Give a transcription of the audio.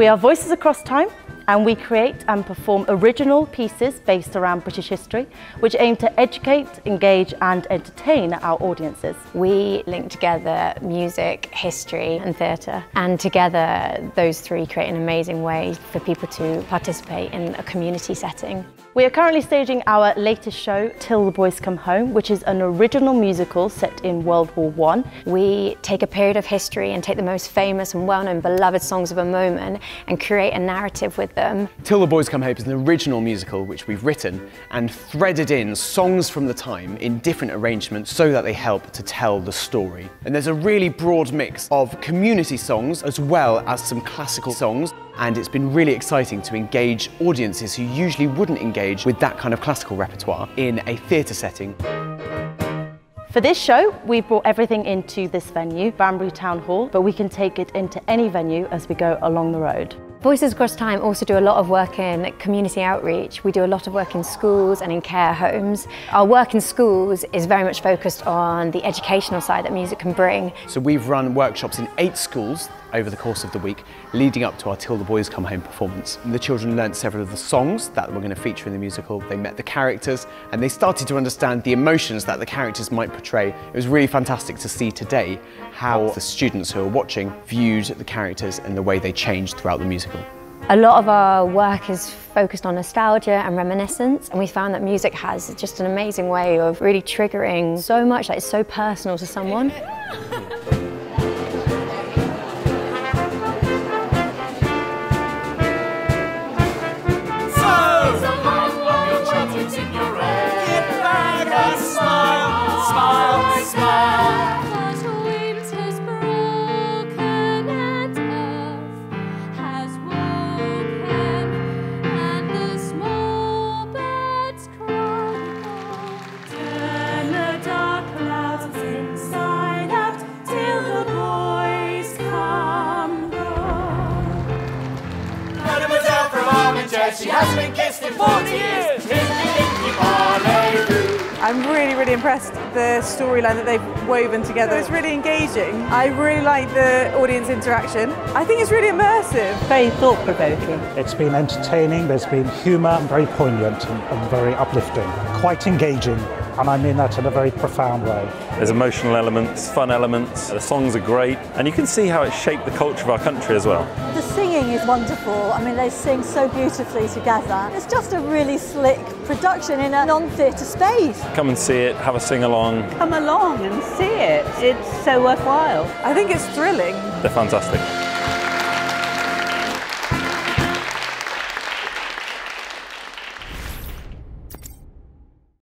We are Voices Across Time and we create and perform original pieces based around British history, which aim to educate, engage and entertain our audiences. We link together music, history and theatre and together those three create an amazing way for people to participate in a community setting. We are currently staging our latest show, Till the Boys Come Home, which is an original musical set in World War One. We take a period of history and take the most famous and well-known beloved songs of a moment and create a narrative with them. Till the Boys Come Home is an original musical which we've written and threaded in songs from the time in different arrangements so that they help to tell the story. And there's a really broad mix of community songs as well as some classical songs and it's been really exciting to engage audiences who usually wouldn't engage with that kind of classical repertoire in a theatre setting. For this show, we've brought everything into this venue, Banbury Town Hall, but we can take it into any venue as we go along the road. Voices Across Time also do a lot of work in community outreach. We do a lot of work in schools and in care homes. Our work in schools is very much focused on the educational side that music can bring. So we've run workshops in eight schools over the course of the week leading up to our Till the Boys Come Home performance. And the children learnt several of the songs that were going to feature in the musical, they met the characters and they started to understand the emotions that the characters might portray. It was really fantastic to see today how the students who are watching viewed the characters and the way they changed throughout the musical. A lot of our work is focused on nostalgia and reminiscence and we found that music has just an amazing way of really triggering so much that it's so personal to someone. She has been kissed in 40 years. I'm really, really impressed with the storyline that they've woven together. It's really engaging. I really like the audience interaction. I think it's really immersive. Very thought-provoking. It's been entertaining, there's been humour, very poignant and, and very uplifting. Quite engaging and I mean that in a very profound way. There's emotional elements, fun elements, the songs are great, and you can see how it shaped the culture of our country as well. The singing is wonderful. I mean, they sing so beautifully together. It's just a really slick production in a non-theatre space. Come and see it, have a sing-along. Come along and see it. It's so worthwhile. I think it's thrilling. They're fantastic.